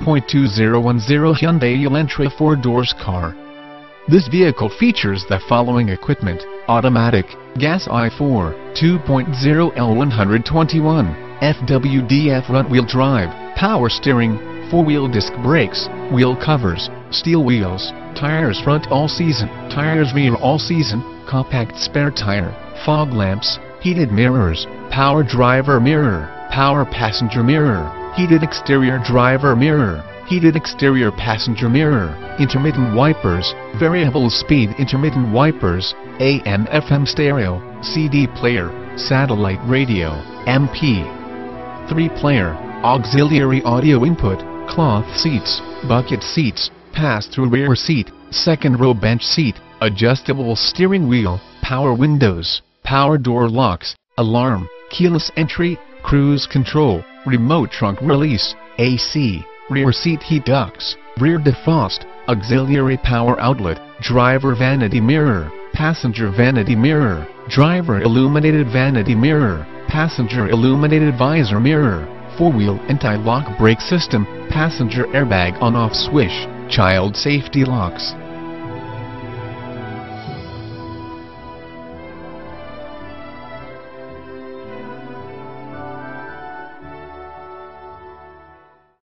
2010 Hyundai Elantra 4 doors car. This vehicle features the following equipment, automatic, gas I4, 2.0 L121, FWD front-wheel drive, power steering, 4-wheel disc brakes, wheel covers, steel wheels, tires front all-season, tires rear all-season, compact spare tire, fog lamps, heated mirrors, power driver mirror, power passenger mirror, heated exterior driver mirror, heated exterior passenger mirror, intermittent wipers, variable speed intermittent wipers, AM FM stereo, CD player, satellite radio, MP. 3 player, auxiliary audio input, cloth seats, bucket seats, pass-through rear seat, second row bench seat, adjustable steering wheel, power windows, power door locks, alarm, keyless entry, cruise control, remote trunk release, AC, rear seat heat ducts, rear defrost, auxiliary power outlet, driver vanity mirror, passenger vanity mirror, driver illuminated vanity mirror, passenger illuminated visor mirror, four-wheel anti-lock brake system, passenger airbag on-off switch, child safety locks,